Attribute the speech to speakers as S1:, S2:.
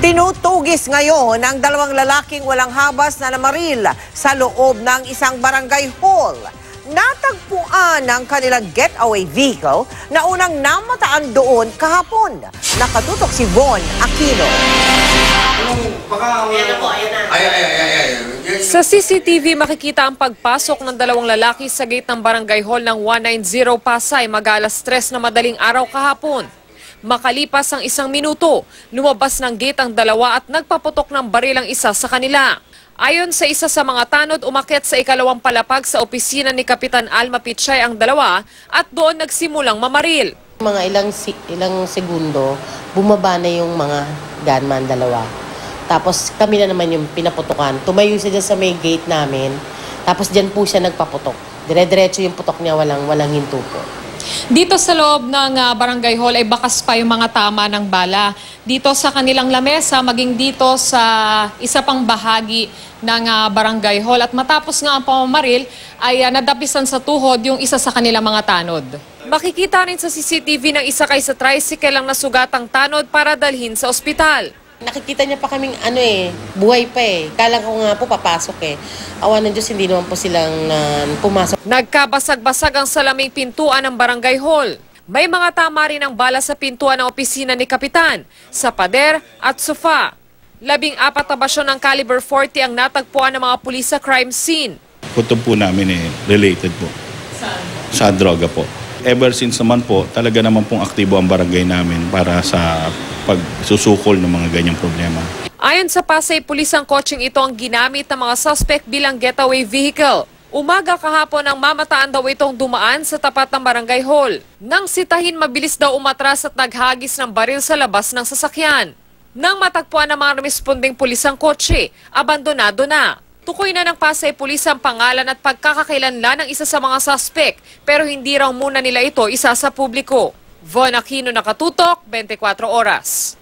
S1: Tinutugis ngayon ang dalawang lalaking walang habas na namaril sa loob ng isang barangay hall. Natagpuan ang kanilang getaway vehicle na unang namataan doon kahapon. Nakatutok si Von Aquino.
S2: Sa CCTV makikita ang pagpasok ng dalawang lalaki sa gate ng barangay hall ng 190 Pasay mag-alas 3 na madaling araw kahapon. Makalipas ang isang minuto, lumabas ng gate ang dalawa at nagpaputok ng baril ang isa sa kanila. Ayon sa isa sa mga tanod, umakyat sa ikalawang palapag sa opisina ni Kapitan Alma Pichay ang dalawa at doon nagsimulang mamaril.
S3: Mga ilang si- ilang segundo, bumaba na yung mga gunman dalawa. Tapos kami na naman yung pinaputukan. Tumayo siya dyan sa may gate namin. Tapos dyan po siya nagpaputok. Dire-diretso yung putok niya, walang, walang hinto po.
S2: Dito sa loob ng ah, barangay hall ay bakas pa yung mga tama ng bala. Dito sa kanilang lamesa, maging dito sa isa pang bahagi ng ah, barangay hall. At matapos nga ang pamamaril, ay ah, nadapisan sa tuhod yung isa sa kanilang mga tanod. Makikita rin sa CCTV ng isa kay sa tricycle ang nasugatang tanod para dalhin sa ospital.
S3: Nakikita niya pa kaming ano eh, buhay pa eh. Kala ko nga po papasok eh. Awa ng Diyos, hindi naman po silang ah, pumasok.
S2: Nagkabasag-basag ang salaming pintuan ng barangay hall. May mga tama rin ang bala sa pintuan ng opisina ni Kapitan, sa pader at sofa. Labing apat na basyon ng caliber 40 ang natagpuan ng mga pulis sa crime scene.
S4: kutob po namin eh, related po. Sa droga po. Ever since naman po, talaga naman pong aktibo ang barangay namin para sa pagsusukol ng mga ganyang problema.
S2: Ayon sa Pasay Pulis, ang kotseng ito ang ginamit ng mga suspect bilang getaway vehicle. Umaga kahapon ang mamataan daw itong dumaan sa tapat ng barangay hall. Nang sitahin, mabilis daw umatras at naghagis ng baril sa labas ng sasakyan. Nang matagpuan ng mga responding pulis ang kotse, abandonado na. Tukoy na ng Pasay Pulis ang pangalan at pagkakakilanlan ng isa sa mga suspect, pero hindi raw muna nila ito isa sa publiko. Von Aquino nakatutok, 24 oras.